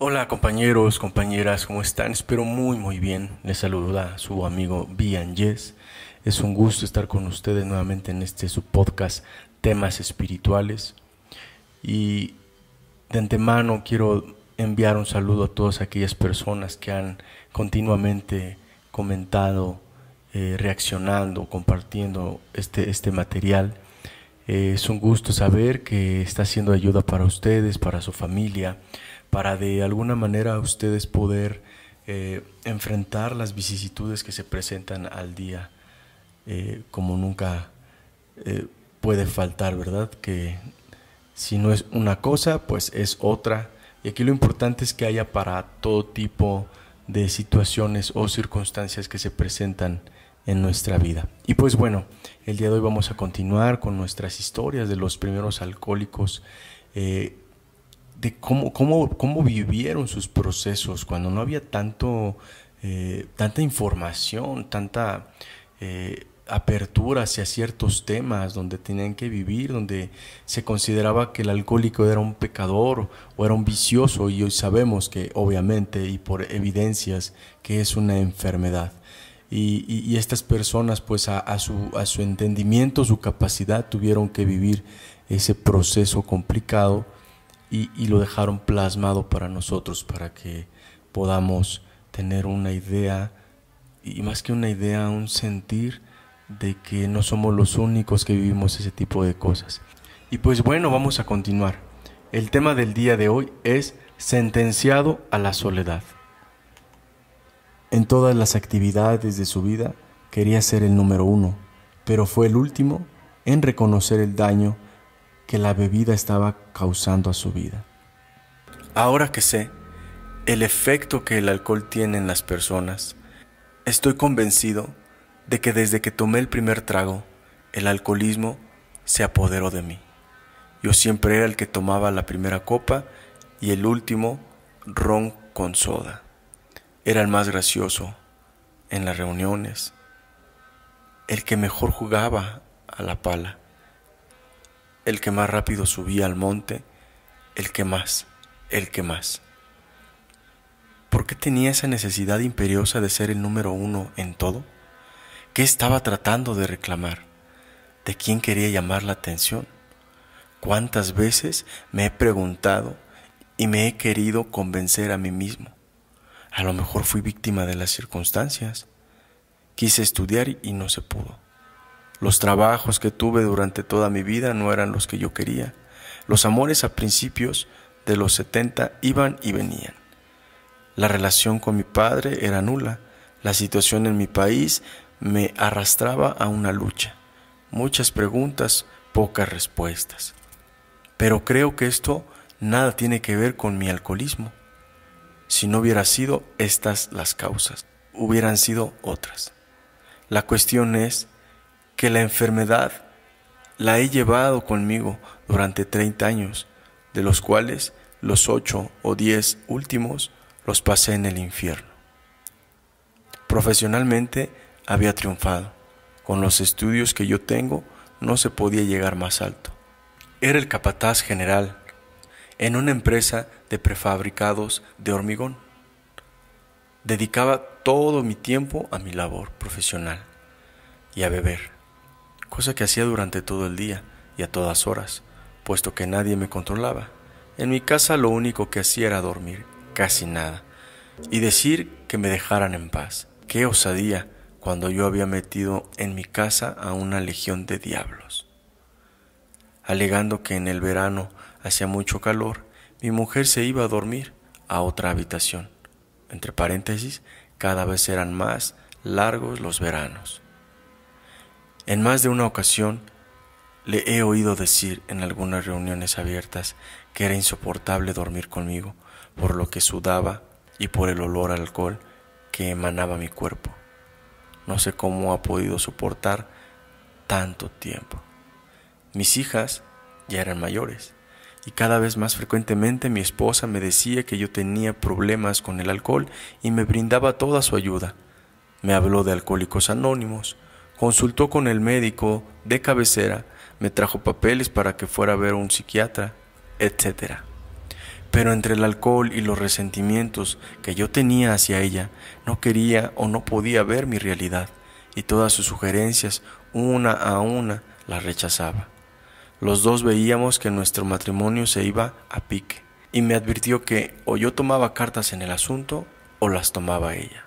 Hola compañeros, compañeras, ¿cómo están? Espero muy muy bien. Les saluda su amigo Bian Yes. Es un gusto estar con ustedes nuevamente en este su podcast Temas Espirituales. Y de antemano quiero enviar un saludo a todas aquellas personas que han continuamente comentado, eh, reaccionando, compartiendo este, este material. Eh, es un gusto saber que está siendo ayuda para ustedes, para su familia para de alguna manera ustedes poder eh, enfrentar las vicisitudes que se presentan al día eh, como nunca eh, puede faltar, ¿verdad? Que si no es una cosa, pues es otra. Y aquí lo importante es que haya para todo tipo de situaciones o circunstancias que se presentan en nuestra vida. Y pues bueno, el día de hoy vamos a continuar con nuestras historias de los primeros alcohólicos de cómo, cómo, cómo vivieron sus procesos cuando no había tanto, eh, tanta información, tanta eh, apertura hacia ciertos temas donde tenían que vivir, donde se consideraba que el alcohólico era un pecador o era un vicioso y hoy sabemos que obviamente y por evidencias que es una enfermedad. Y, estas personas pues a, su, a su entendimiento, su capacidad tuvieron que vivir ese proceso complicado y, lo dejaron plasmado para nosotros, para que podamos tener una idea, y más que una idea, un sentir de que no somos los únicos que vivimos ese tipo de cosas. Y pues bueno, vamos a continuar. El tema del día de hoy es sentenciado a la soledad. En todas las actividades de su vida quería ser el número uno, pero fue el último en reconocer el daño que la bebida estaba causando a su vida. Ahora que sé el efecto que el alcohol tiene en las personas, estoy convencido de que desde que tomé el primer trago, el alcoholismo se apoderó de mí. Yo siempre era el que tomaba la primera copa y el último ron con soda. Era el más gracioso en las reuniones, el que mejor jugaba a la pala el que más rápido subía al monte, el que más, el que más. ¿Por qué tenía esa necesidad imperiosa de ser el número uno en todo? ¿Qué estaba tratando de reclamar? ¿De quién quería llamar la atención? ¿Cuántas veces me he preguntado y me he querido convencer a mí mismo? A lo mejor fui víctima de las circunstancias. Quise estudiar y no se pudo. Los trabajos que tuve durante toda mi vida no eran los que yo quería. Los amores a principios de los 70 iban y venían. La relación con mi padre era nula. La situación en mi país me arrastraba a una lucha. Muchas preguntas, pocas respuestas. Pero creo que esto nada tiene que ver con mi alcoholismo. Si no hubiera sido estas las causas, hubieran sido otras. La cuestión es que la enfermedad la he llevado conmigo durante 30 años, de los cuales los ocho o diez últimos los pasé en el infierno. Profesionalmente había triunfado. Con los estudios que yo tengo no se podía llegar más alto. Era el capataz general en una empresa de prefabricados de hormigón. Dedicaba todo mi tiempo a mi labor profesional y a beber cosa que hacía durante todo el día y a todas horas, puesto que nadie me controlaba. En mi casa lo único que hacía era dormir, casi nada, y decir que me dejaran en paz. Qué osadía cuando yo había metido en mi casa a una legión de diablos. Alegando que en el verano hacía mucho calor, mi mujer se iba a dormir a otra habitación. Entre paréntesis, cada vez eran más largos los veranos. En más de una ocasión le he oído decir en algunas reuniones abiertas que era insoportable dormir conmigo por lo que sudaba y por el olor al alcohol que emanaba mi cuerpo. No sé cómo ha podido soportar tanto tiempo. Mis hijas ya eran mayores y cada vez más frecuentemente mi esposa me decía que yo tenía problemas con el alcohol y me brindaba toda su ayuda. Me habló de alcohólicos anónimos, Consultó con el médico de cabecera, me trajo papeles para que fuera a ver a un psiquiatra, etc. Pero entre el alcohol y los resentimientos que yo tenía hacia ella, no quería o no podía ver mi realidad, y todas sus sugerencias, una a una, las rechazaba. Los dos veíamos que nuestro matrimonio se iba a pique, y me advirtió que o yo tomaba cartas en el asunto o las tomaba ella.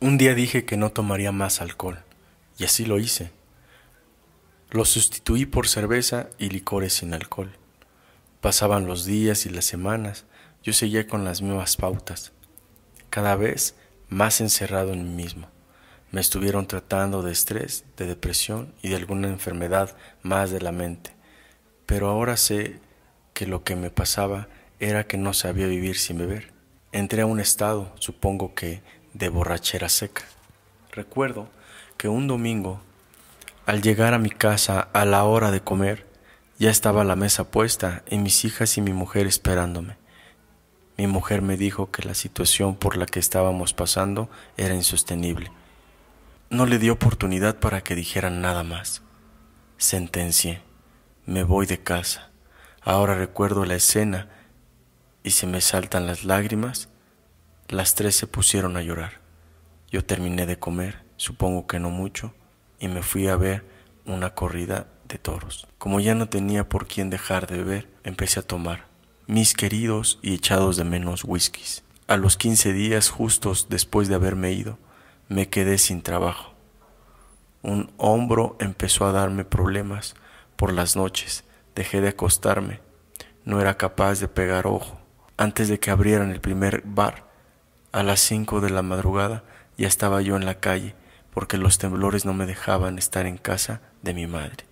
Un día dije que no tomaría más alcohol, y así lo hice. Lo sustituí por cerveza y licores sin alcohol. Pasaban los días y las semanas, yo seguía con las mismas pautas, cada vez más encerrado en mí mismo. Me estuvieron tratando de estrés, de depresión y de alguna enfermedad más de la mente. Pero ahora sé que lo que me pasaba era que no sabía vivir sin beber. Entré a un estado, supongo que, de borrachera seca. Recuerdo que un domingo, al llegar a mi casa a la hora de comer, ya estaba la mesa puesta y mis hijas y mi mujer esperándome. Mi mujer me dijo que la situación por la que estábamos pasando era insostenible. No le di oportunidad para que dijeran nada más. Sentencié. Me voy de casa. Ahora recuerdo la escena y se me saltan las lágrimas. Las tres se pusieron a llorar. Yo terminé de comer, supongo que no mucho, y me fui a ver una corrida de toros. Como ya no tenía por quién dejar de beber, empecé a tomar mis queridos y echados de menos whiskies. A los quince días justos después de haberme ido, me quedé sin trabajo. Un hombro empezó a darme problemas por las noches. Dejé de acostarme. No era capaz de pegar ojo. Antes de que abrieran el primer bar, a las cinco de la madrugada, ya estaba yo en la calle porque los temblores no me dejaban estar en casa de mi madre,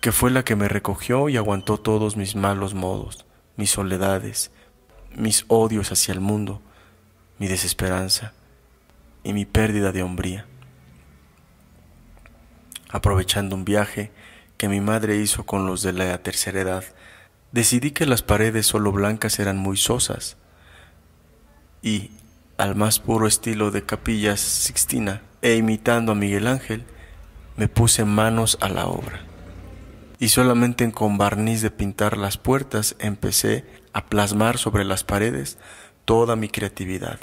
que fue la que me recogió y aguantó todos mis malos modos, mis soledades, mis odios hacia el mundo, mi desesperanza y mi pérdida de hombría. Aprovechando un viaje que mi madre hizo con los de la tercera edad, decidí que las paredes solo blancas eran muy sosas y, al más puro estilo de capilla sixtina e imitando a Miguel Ángel, me puse manos a la obra. Y solamente con barniz de pintar las puertas empecé a plasmar sobre las paredes toda mi creatividad.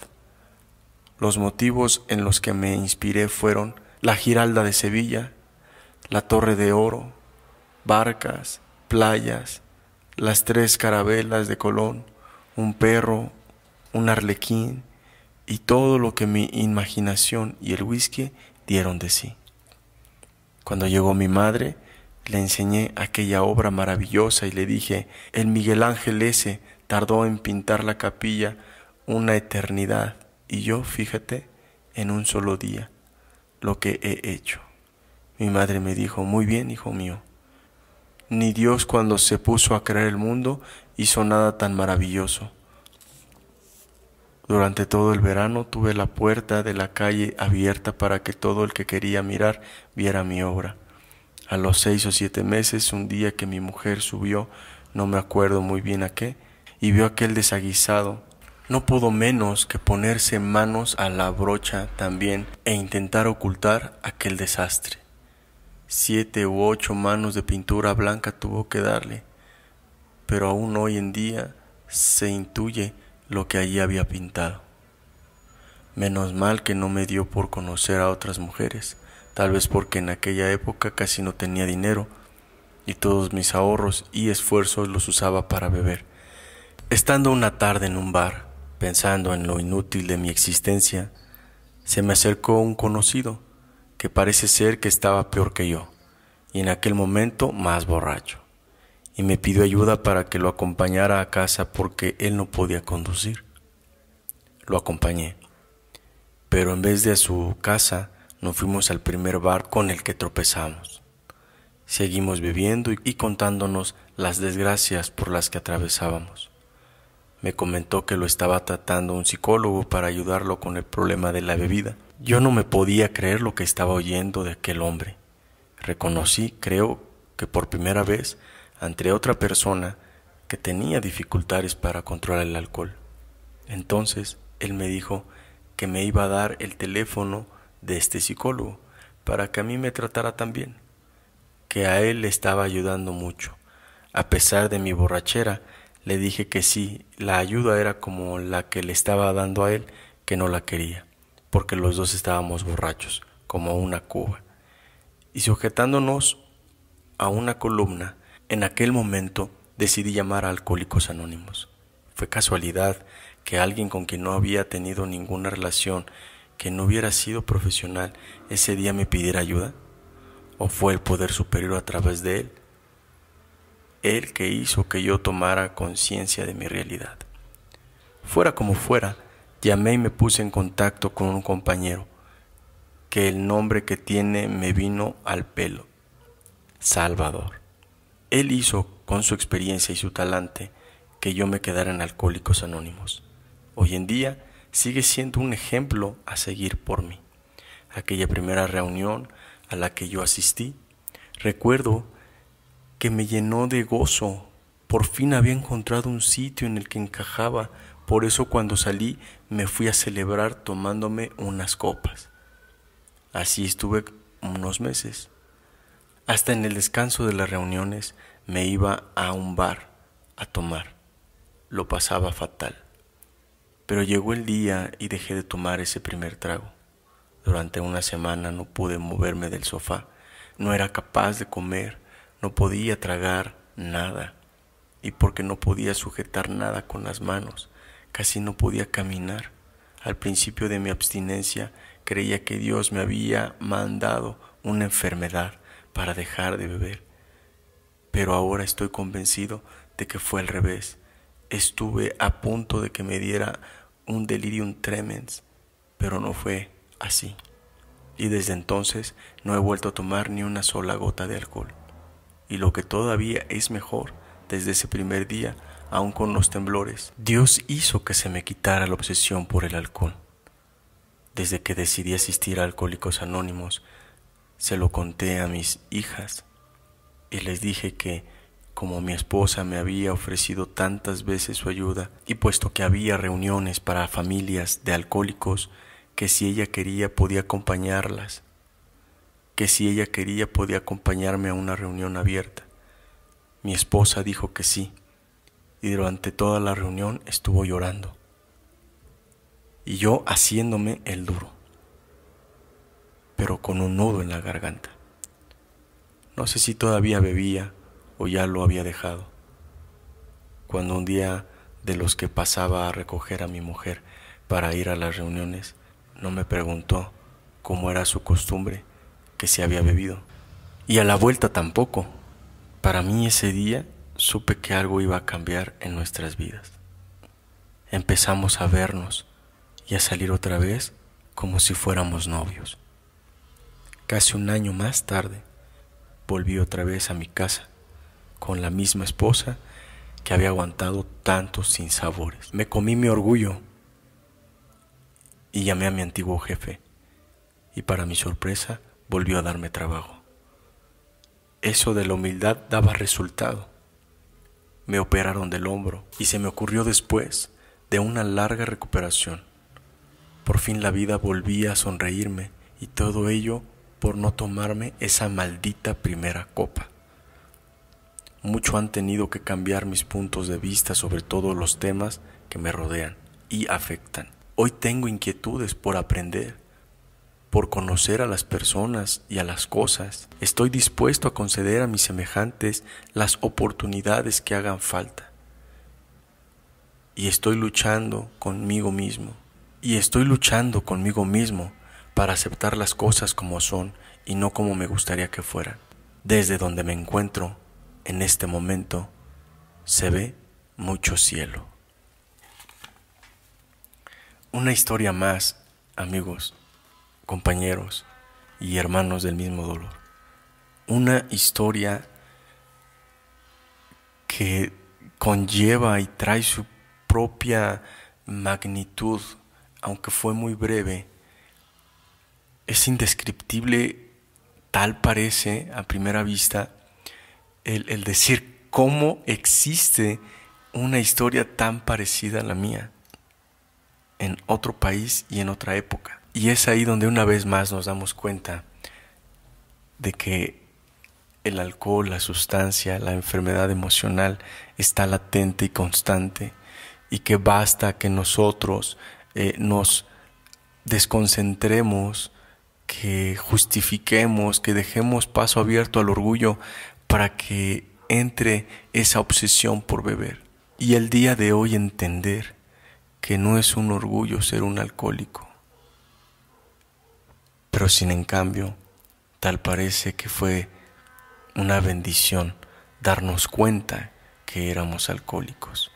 Los motivos en los que me inspiré fueron la Giralda de Sevilla, la Torre de Oro, barcas, playas, las tres carabelas de Colón, un perro, un arlequín y todo lo que mi imaginación y el whisky dieron de sí. Cuando llegó mi madre, le enseñé aquella obra maravillosa y le dije, el Miguel Ángel ese tardó en pintar la capilla una eternidad y yo, fíjate, en un solo día, lo que he hecho. Mi madre me dijo, muy bien, hijo mío, ni Dios cuando se puso a crear el mundo hizo nada tan maravilloso. Durante todo el verano tuve la puerta de la calle abierta para que todo el que quería mirar viera mi obra. A los seis o siete meses, un día que mi mujer subió, no me acuerdo muy bien a qué, y vio aquel desaguisado no pudo menos que ponerse manos a la brocha también e intentar ocultar aquel desastre. Siete u ocho manos de pintura blanca tuvo que darle, pero aún hoy en día se intuye lo que allí había pintado. Menos mal que no me dio por conocer a otras mujeres, tal vez porque en aquella época casi no tenía dinero y todos mis ahorros y esfuerzos los usaba para beber. Estando una tarde en un bar, Pensando en lo inútil de mi existencia, se me acercó un conocido que parece ser que estaba peor que yo, y en aquel momento más borracho, y me pidió ayuda para que lo acompañara a casa porque él no podía conducir. Lo acompañé, pero en vez de a su casa, nos fuimos al primer bar con el que tropezamos. Seguimos bebiendo y contándonos las desgracias por las que atravesábamos. Me comentó que lo estaba tratando un psicólogo para ayudarlo con el problema de la bebida. Yo no me podía creer lo que estaba oyendo de aquel hombre. Reconocí, creo que por primera vez, ante otra persona que tenía dificultades para controlar el alcohol. Entonces él me dijo que me iba a dar el teléfono de este psicólogo para que a mí me tratara también, que a él le estaba ayudando mucho. A pesar de mi borrachera, Le dije que sí, la ayuda era como la que le estaba dando a él, que no la quería, porque los dos estábamos borrachos, como una cuba. Y sujetándonos a una columna, en aquel momento decidí llamar a Alcohólicos Anónimos. Fue casualidad que alguien con quien no había tenido ninguna relación, que no hubiera sido profesional, ese día me pidiera ayuda? ¿O fue el poder superior a través de él? Él que hizo que yo tomara conciencia de mi realidad. Fuera como fuera, llamé y me puse en contacto con un compañero, que el nombre que tiene me vino al pelo, Salvador. Él hizo con su experiencia y su talante que yo me quedara en Alcohólicos Anónimos hoy en día sigue siendo un ejemplo a seguir por mí. Aquella primera reunión a la que yo asistí, recuerdo que me llenó de gozo. Por fin había encontrado un sitio en el que encajaba, por eso cuando salí me fui a celebrar tomándome unas copas. Así estuve unos meses. Hasta en el descanso de las reuniones me iba a un bar a tomar. Lo pasaba fatal. Pero llegó el día y dejé de tomar ese primer trago. Durante una semana no pude moverme del sofá, no era capaz de comer, no podía tragar nada. Y porque no podía sujetar nada con las manos, casi no podía caminar. Al principio de mi abstinencia creía que Dios me había mandado una enfermedad para dejar de beber. Pero ahora estoy convencido de que fue al revés. Estuve a punto de que me diera un delirium tremens, pero no fue así. Y desde entonces no he vuelto a tomar ni una sola gota de alcohol. Y lo que todavía es mejor, desde ese primer día, aun con los temblores, Dios hizo que se me quitara la obsesión por el alcohol. Desde que decidí asistir a Alcohólicos Anónimos, se lo conté a mis hijas y les dije que como mi esposa me había ofrecido tantas veces su ayuda, y puesto que había reuniones para familias de alcohólicos, que si ella quería podía acompañarlas, que si ella quería podía acompañarme a una reunión abierta. Mi esposa dijo que sí, y durante toda la reunión estuvo llorando, y yo haciéndome el duro, pero con un nudo en la garganta. No sé si todavía bebía o ya lo había dejado. Cuando un día de los que pasaba a recoger a mi mujer para ir a las reuniones, no me preguntó cómo era su costumbre, que se había bebido. Y a la vuelta tampoco. Para mí ese día supe que algo iba a cambiar en nuestras vidas. Empezamos a vernos y a salir otra vez como si fuéramos novios. Casi un año más tarde, volví otra vez a mi casa con la misma esposa que había aguantado tantos sinsabores. Me comí mi orgullo y llamé a mi antiguo jefe y para mi sorpresa volvió a darme trabajo. Eso de la humildad daba resultado. Me operaron del hombro y se me ocurrió después de una larga recuperación. Por fin la vida volvía a sonreírme y todo ello por no tomarme esa maldita primera copa. Mucho han tenido que cambiar mis puntos de vista sobre todos los temas que me rodean y afectan. Hoy tengo inquietudes por aprender, por conocer a las personas y a las cosas. Estoy dispuesto a conceder a mis semejantes las oportunidades que hagan falta. Y estoy luchando conmigo mismo. Y estoy luchando conmigo mismo para aceptar las cosas como son y no como me gustaría que fueran. Desde donde me encuentro, en este momento se ve mucho cielo. Una historia más, amigos, compañeros y hermanos del mismo dolor. Una historia que conlleva y trae su propia magnitud, aunque fue muy breve. Es indescriptible, tal parece a primera vista, el, decir cómo existe una historia tan parecida a la mía en otro país y en otra época. Y es ahí donde una vez más nos damos cuenta de que el alcohol, la sustancia, la enfermedad emocional está latente y constante y que basta que nosotros eh, nos desconcentremos, que justifiquemos, que dejemos paso abierto al orgullo para que entre esa obsesión por beber. Y el día de hoy entender que no es un orgullo ser un alcohólico, pero sin en cambio, tal parece que fue una bendición darnos cuenta que éramos alcohólicos.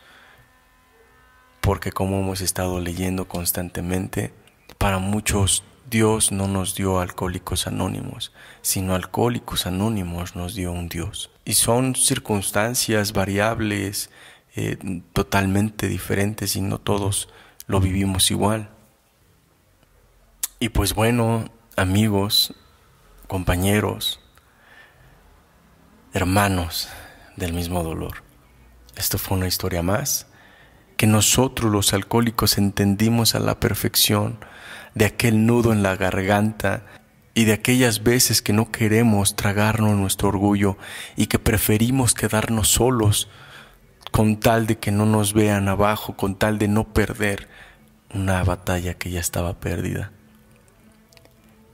Porque como hemos estado leyendo constantemente, para muchos Dios no nos dio alcohólicos anónimos, sino alcohólicos anónimos nos dio un Dios. Y son circunstancias variables, eh, totalmente diferentes y no todos lo vivimos igual. Y pues bueno, amigos, compañeros, hermanos del mismo dolor. Esto fue una historia más que nosotros los alcohólicos entendimos a la perfección de aquel nudo en la garganta y de aquellas veces que no queremos tragarnos nuestro orgullo y que preferimos quedarnos solos con tal de que no nos vean abajo, con tal de no perder una batalla que ya estaba perdida.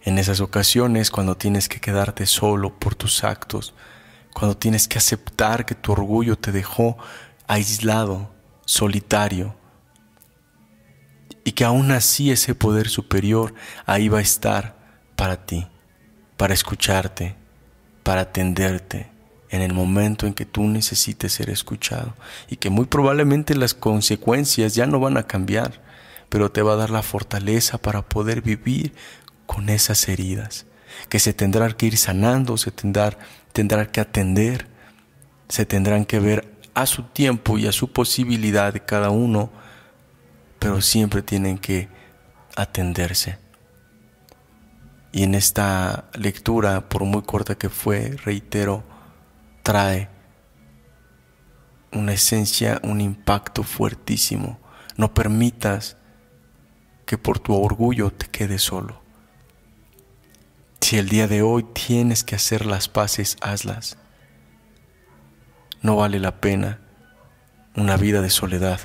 En esas ocasiones, cuando tienes que quedarte solo por tus actos, cuando tienes que aceptar que tu orgullo te dejó aislado, solitario, y que aún así ese poder superior ahí va a estar para ti, para escucharte, para atenderte en el momento en que tú necesites ser escuchado y que muy probablemente las consecuencias ya no van a cambiar, pero te va a dar la fortaleza para poder vivir con esas heridas, que se tendrán que ir sanando, se tendrán, que atender, se tendrán que ver a su tiempo y a su posibilidad de cada uno pero siempre tienen que atenderse. Y en esta lectura, por muy corta que fue, reitero, trae una esencia, un impacto fuertísimo. No permitas que por tu orgullo te quedes solo. Si el día de hoy tienes que hacer las paces, hazlas. No vale la pena una vida de soledad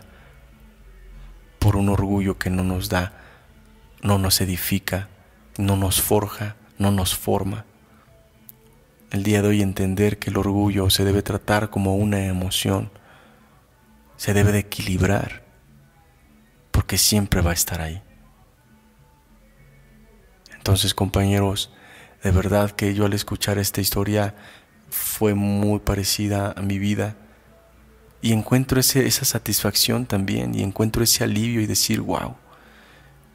por un orgullo que no nos da, no nos edifica, no nos forja, no nos forma. El día de hoy entender que el orgullo se debe tratar como una emoción, se debe de equilibrar, porque siempre va a estar ahí. Entonces, compañeros, de verdad que yo al escuchar esta historia fue muy parecida a mi vida y encuentro ese, esa satisfacción también y encuentro ese alivio y decir, wow,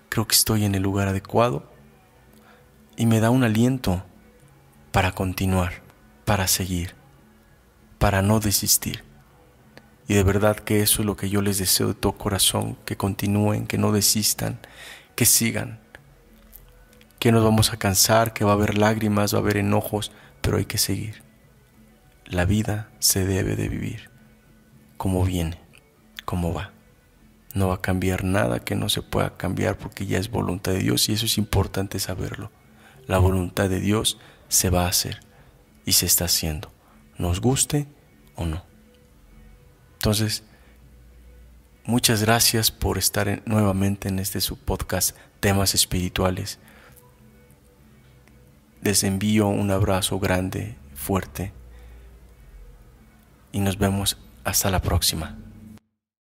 creo que estoy en el lugar adecuado y me da un aliento para continuar, para seguir, para no desistir. Y de verdad que eso es lo que yo les deseo de todo corazón, que continúen, que no desistan, que sigan, que nos vamos a cansar, que va a haber lágrimas, va a haber enojos, pero hay que seguir. La vida se debe de vivir cómo viene, cómo va. No va a cambiar nada que no se pueda cambiar porque ya es voluntad de Dios y eso es importante saberlo. La voluntad de Dios se va a hacer y se está haciendo, nos guste o no. Entonces, muchas gracias por estar nuevamente en este su podcast Temas Espirituales. Les envío un abrazo grande, fuerte y nos vemos hasta la próxima.